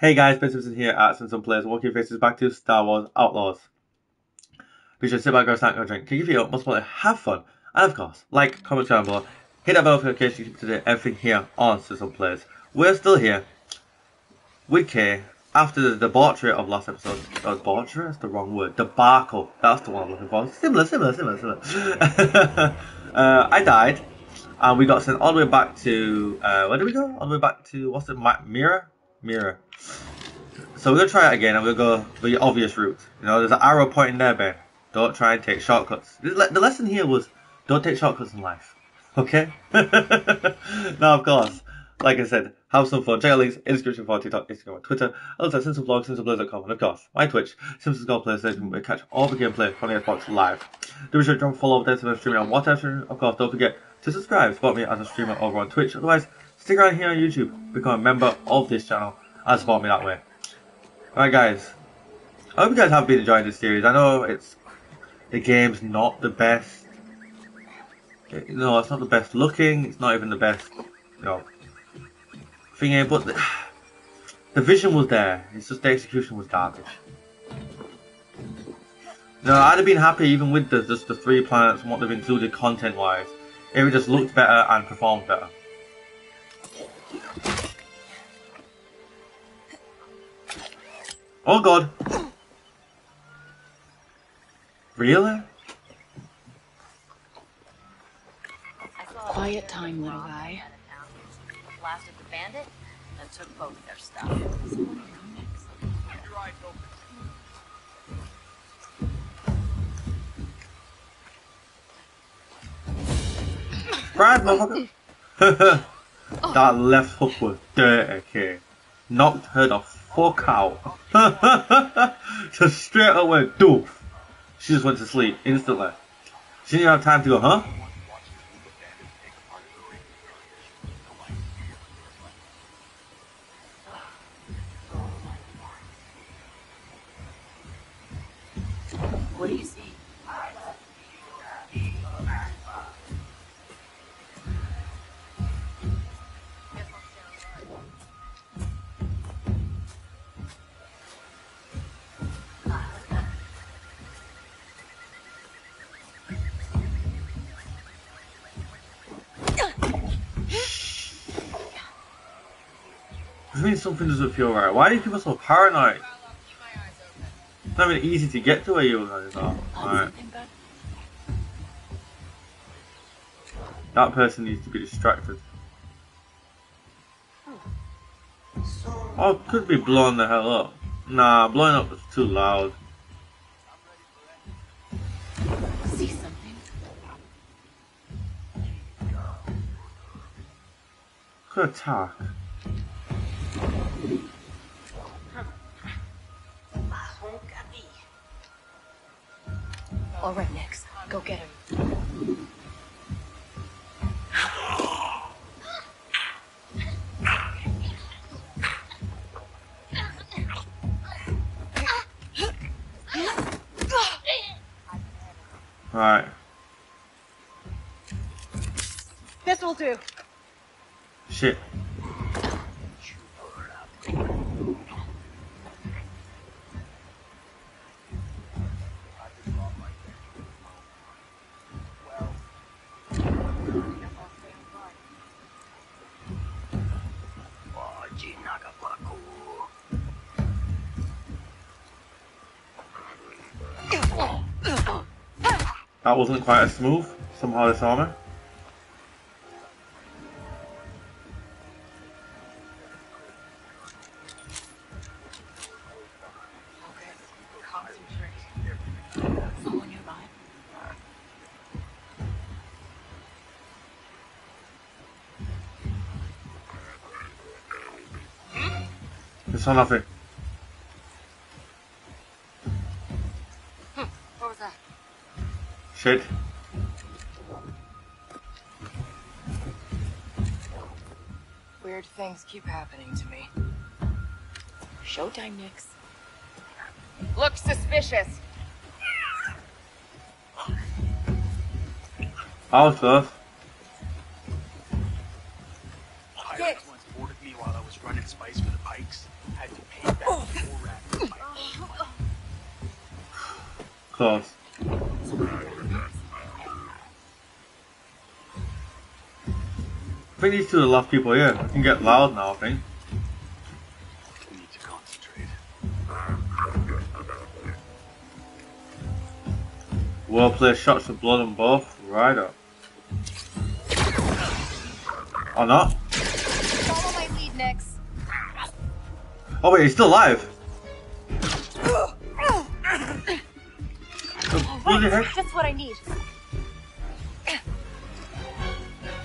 Hey guys, Ben Simpson here at Simpson Plays, walking faces back to Star Wars Outlaws. Be sure to sit back, a snack, or drink, kick your feet up, multiply, have fun, and of course, like, comment, share, below, hit that bell notification to keep everything here on Simpson Plays. We're still here with Kay after the debauchery of last episode. Oh, debauchery? That's the wrong word. Debacle. That's the one I'm looking for. Similar, similar, similar, similar. uh, I died, and we got sent all the way back to uh, where did we go? All the way back to what's it? Mira mirror. So we're gonna try it again and we're gonna go the obvious route. You know, there's an arrow pointing there, Ben. Don't try and take shortcuts. The lesson here was don't take shortcuts in life. Okay? now, of course, like I said, have some fun. Check out links in the description for TikTok, Instagram, Twitter. Also, Vlog, SimpsonPlays.com, and of course, my Twitch, Simpsons Go PlayStation, where catch all the gameplay from the Xbox live. Do be sure to follow to streaming on whatever. Of course, don't forget to subscribe, support me as a streamer over on Twitch. Otherwise, stick around here on YouTube, become a member of this channel, and support me that way. Alright guys, I hope you guys have been enjoying this series. I know it's the game's not the best. It, no, it's not the best looking. It's not even the best, you know, thingy. But the, the vision was there. It's just the execution was garbage. No, I'd have been happy even with the, just the three planets and what they've included content-wise. If it just looked better and performed better. Oh god. Really? Quiet time, little guy. Blasted the bandit and took both their stuff. Brad, motherfucker. that left hook was dirty, okay. Knocked her the fuck out. just straight away, doof. She just went to sleep instantly. She didn't have time to go, huh? Something doesn't feel right. Why you people so paranoid? It's not even easy to get to where you guys are. Alright. That person needs to be distracted. Oh, could be blowing the hell up. Nah, blowing up is too loud. See something? Could attack. All right, Nix. Go get him. Alright. This will do. Shit. That wasn't quite as smooth. Somehow this armor. It's not nothing. Shit. Weird things keep happening to me. Showtime, Nix. Looks suspicious. I was first. Get. once ordered me while I was running spice for the Pykes. Had to pay back four rats Close. I think these two are the last people here. I can get loud now, I think. We need to concentrate. Well placed shots of blood on both. Right up. Oh, or not? Follow my lead, Nix. Oh wait, he's still alive. Bloody heck. Just what I need.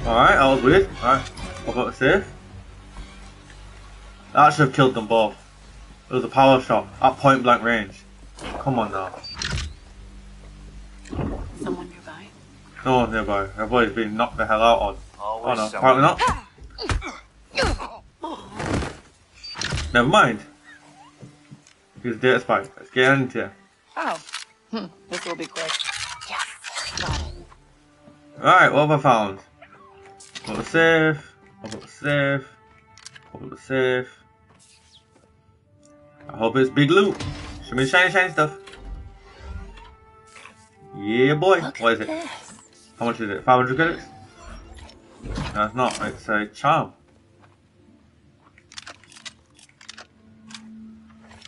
Alright, that was weird. Alright, what about the safe? That should have killed them both. It was a power shot at point blank range. Come on now. Someone nearby. No one nearby. Everybody's been knocked the hell out on. Oh Always no, someone. apparently not. Never mind. He's a data spike. Let's get into here. Oh. Hmm. This will be quick. Yes. Got it. Alright, what have I found? Got the safe. I've the safe. I've the safe. I hope it's big loot. Show me the shiny, shiny stuff. Yeah, boy. Look what is it? this. How much is it? 500 credits? No, it's not. It's a charm.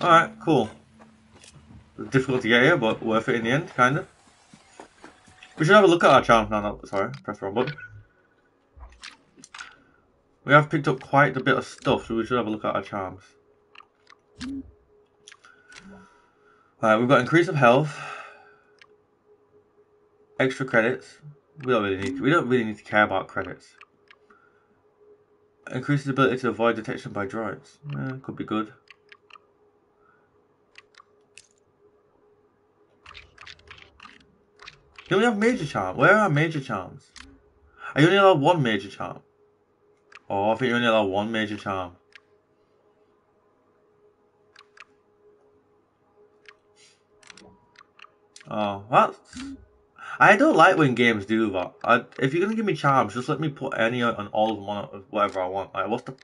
Alright, cool. Difficult to get here, but worth it in the end, kind of. We should have a look at our charms now. No, sorry, press the wrong button. We have picked up quite a bit of stuff, so we should have a look at our charms. Alright, we've got increase of health, extra credits. We don't really need. We don't really need to care about credits. Increases ability to avoid detection by droids. Yeah, could be good. Do we have major charm? Where are our major charms? I only have one major charm? Oh, I think you only allowed one major charm. Oh, that's. I don't like when games do that. I, uh, if you're gonna give me charms, just let me put any on all of them on whatever I want. Like, what's the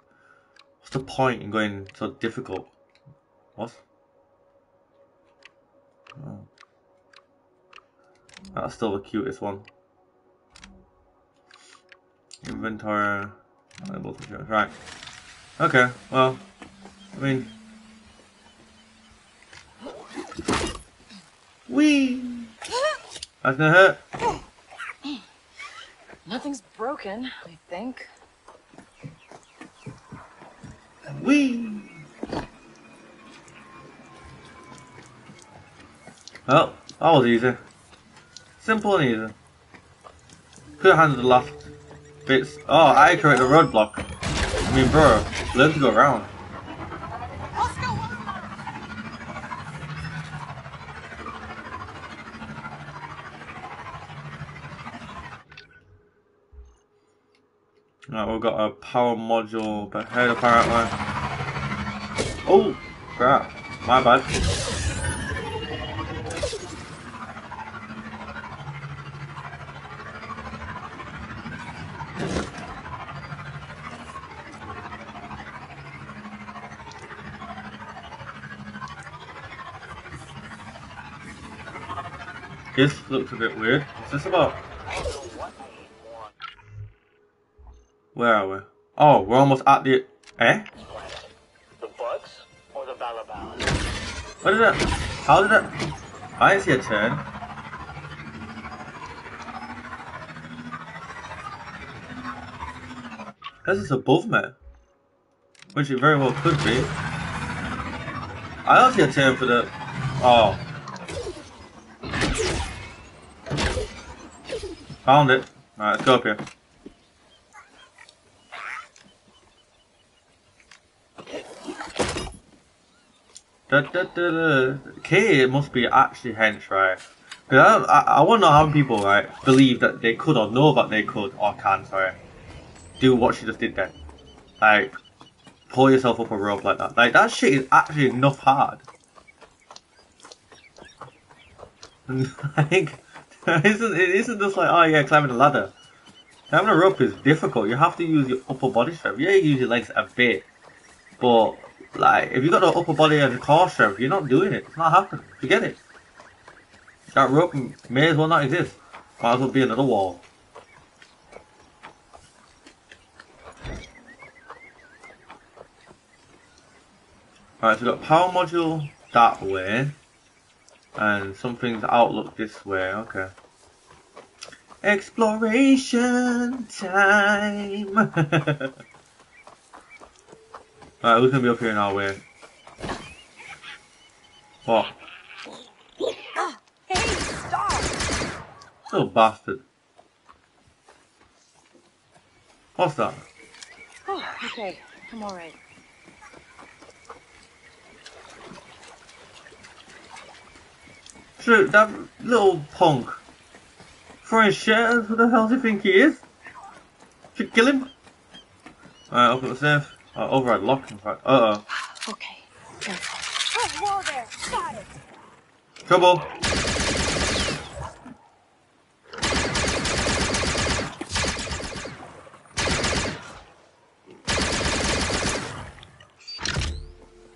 what's the point in going so difficult? What? Oh. That's still the cutest one. Inventory. To show. Right. Okay, well, I mean. Wee! That's gonna hurt. Nothing's broken, I think. Wee! Well, that was easy. Simple and easy. Could have handled the last Oh, I created a roadblock. I mean, bro, learn to go around. Right, we've got a power module ahead apparently. Oh, crap. My bad. This looks a bit weird. Is this about... Where are we? Oh, we're almost at the... Eh? The bugs or the? What did it? How did it? I see a turn. This is above me. Which it very well could be. I don't see a turn for the... Oh. Found it. Alright, let's go up here. Da, da, da. Kay must be actually hench, right? Because I, I, I know how people, right, believe that they could or know that they could or can, sorry, do what she just did then. Like, pull yourself up a rope like that. Like, that shit is actually enough hard. like, isn't, isn't just like, oh yeah, climbing a ladder. Climbing a rope is difficult. You have to use your upper body strength. Yeah, you use your legs a bit, but like if you got the upper body and core strength, you're not doing it. It's not happening. Forget it. That rope may as well not exist. Might as well be another wall. Alright, so we've got power module that way. And something's outlook this way, okay. Exploration time! Alright, who's gonna be up here in our way? What? Hey, stop! Little bastard. What's that? Oh, okay. I'm alright. Shoot, that little punk. Throwing shit at who the hell do you think he is? Should kill him. Alright, open the safe. Oh, override lock, in fact. Uh oh. Okay. Careful. Oh, whoa there! Got it! Trouble.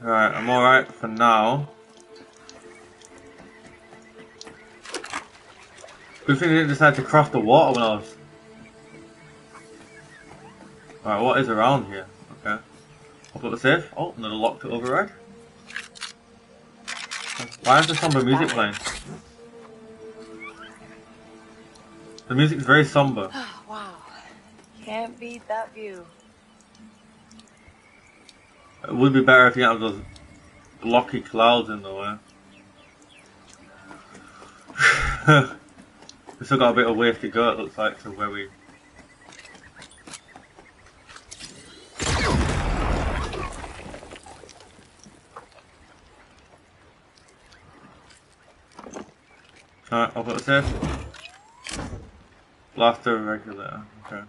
Alright, I'm alright for now. Good thing I didn't decide to cross the water when I was... Alright, what is around here? Okay. I'll put the safe. Oh, another lock to override. Why is the somber music playing? The music's very somber. Oh, wow. Can't beat that view. It would be better if you had those blocky clouds in the way. we still got a bit of ways to go, it looks like, to where we. Alright, I'll put this in. Blaster regulator, okay.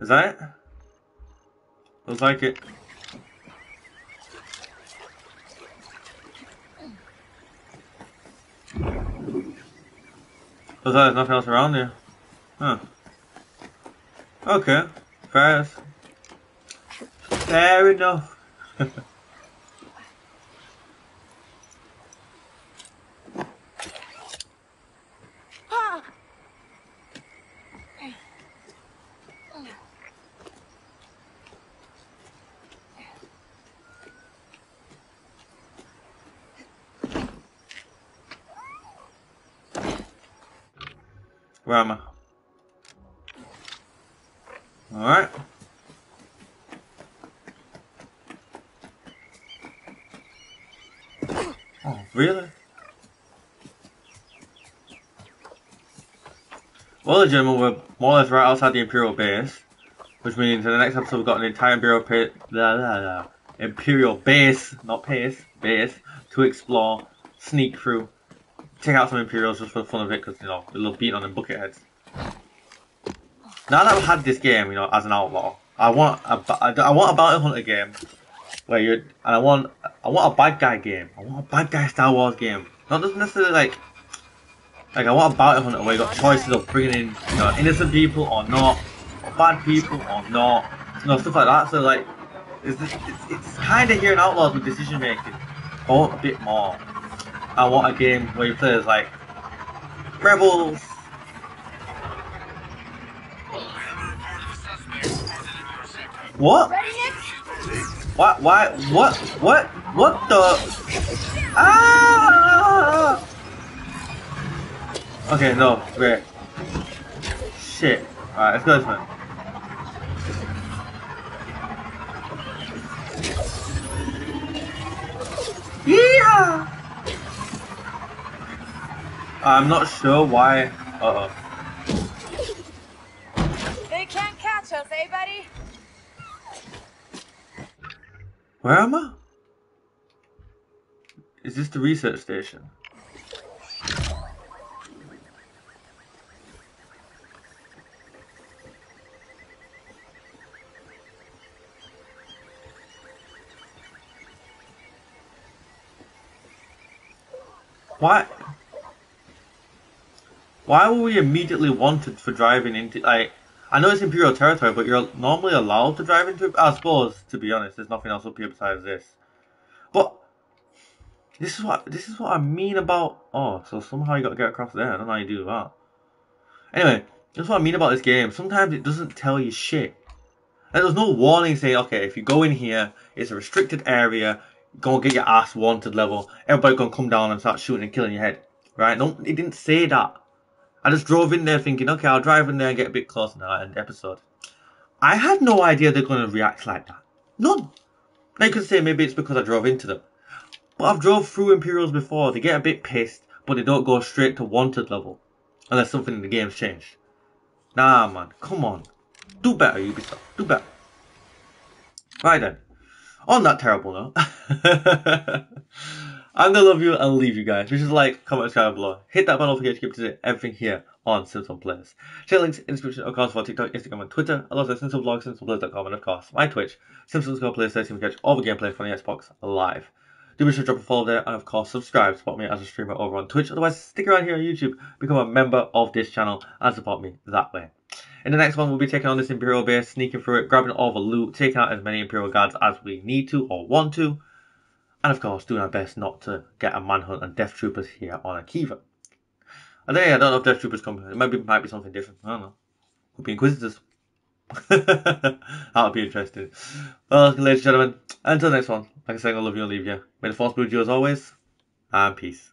Is that it? Looks like it. There's nothing else around here. Huh. Okay. Fair. Fair enough. Ah! Where am I? Alright. Oh, really? Well, the gentlemen, we're more or less right outside the Imperial base, which means in the next episode we've got an entire Imperial blah, blah, Imperial base, not pace, base, to explore, sneak through, check out some Imperials just for the fun of it, because, you know, a little beat on them bucket heads. Now that I've had this game, you know, as an outlaw, I want a, I want a bounty hunter game where you and I want I want a bad guy game. I want a bad guy Star Wars game. Not just necessarily like like I want a bounty hunter where you got choices of bringing in you know innocent people or not, or bad people or not, you know stuff like that. So like it's it's, it's kind of here in Outlaws with decision making. Want a bit more. I want a game where you play as like rebels. What? What? Why? What? What? What the? Ah! Okay, no, wait. Shit. Alright, let's go this way. Yeah! I'm not sure why. Uh oh. They can't catch us, eh, buddy? Where am I? Is this the research station? What? Why were we immediately wanted for driving into like? I know it's Imperial territory, but you're normally allowed to drive into. I suppose, to be honest, there's nothing else up here besides this. But this is what this is what I mean about. Oh, so somehow you got to get across there. I don't know how you do that. Anyway, this is what I mean about this game. Sometimes it doesn't tell you shit. And there's no warning saying, okay, if you go in here, it's a restricted area. Go get your ass wanted level. Everybody gonna come down and start shooting and killing your head. Right? No, it didn't say that. I just drove in there thinking, okay, I'll drive in there and get a bit closer now and episode. I had no idea they're gonna react like that. None. You could say maybe it's because I drove into them. But I've drove through Imperials before. They get a bit pissed, but they don't go straight to wanted level. Unless something in the game's changed. Nah, man. Come on. Do better, Ubisoft. Do better. Right then. On that terrible note, I'm gonna love you and leave you guys. Which is like, comment, subscribe below. Hit that bell, forget to keep to everything here on Simpson Plays. Check links in the description, of course, for TikTok, Instagram, and Twitter. And also Simpson Vlog, SimpsonPlays.com, and of course, my Twitch, Simpsons Go Players 13 to catch all the gameplay from the Xbox live. Do be sure to drop a follow there, and of course, subscribe support me as a streamer over on Twitch. Otherwise, stick around here on YouTube, become a member of this channel, and support me that way. In the next one, we'll be taking on this Imperial base, sneaking through it, grabbing all the loot, taking out as many Imperial guards as we need to or want to, and of course, doing our best not to get a manhunt and death troopers here on Akiva. And then, I don't know if death troopers come. It might be, might be something different. I don't know. Could be inquisitors. That'll be interesting. Well, ladies and gentlemen, until next one, like I said, I love you and leave you. May the force be with you as always, and peace.